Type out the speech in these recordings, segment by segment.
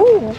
Ooh.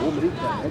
Uống nước càng.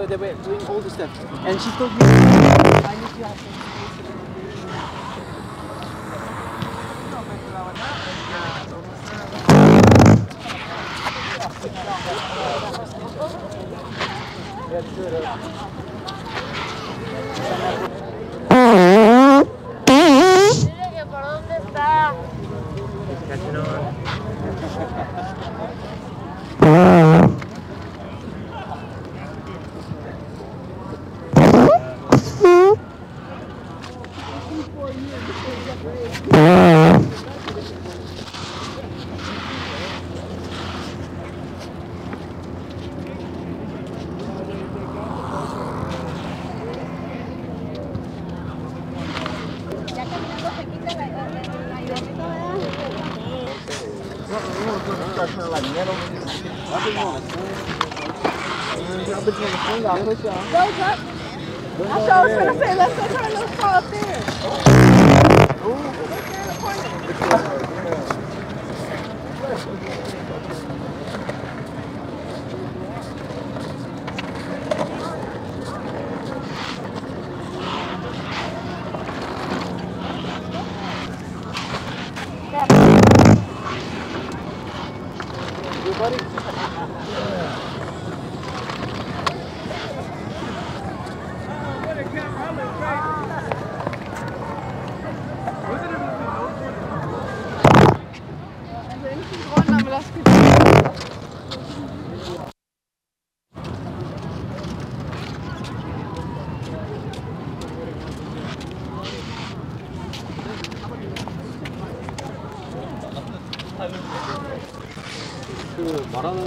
So they were doing all the stuff. And she told me, I need to have some cerquita Those up. That's what I was gonna say. Let's go try a little fall up there. Uh, 그 말하는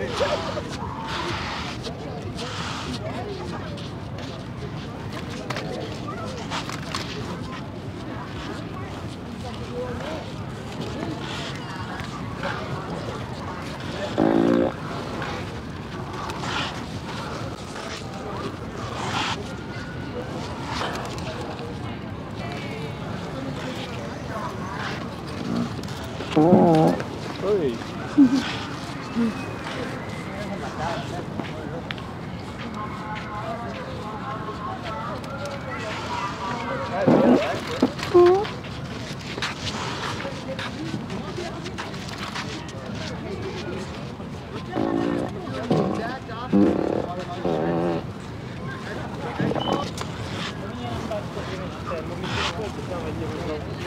Oi. And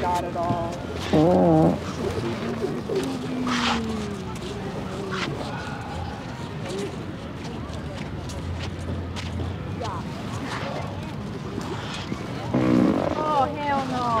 got it all. Oh hell no!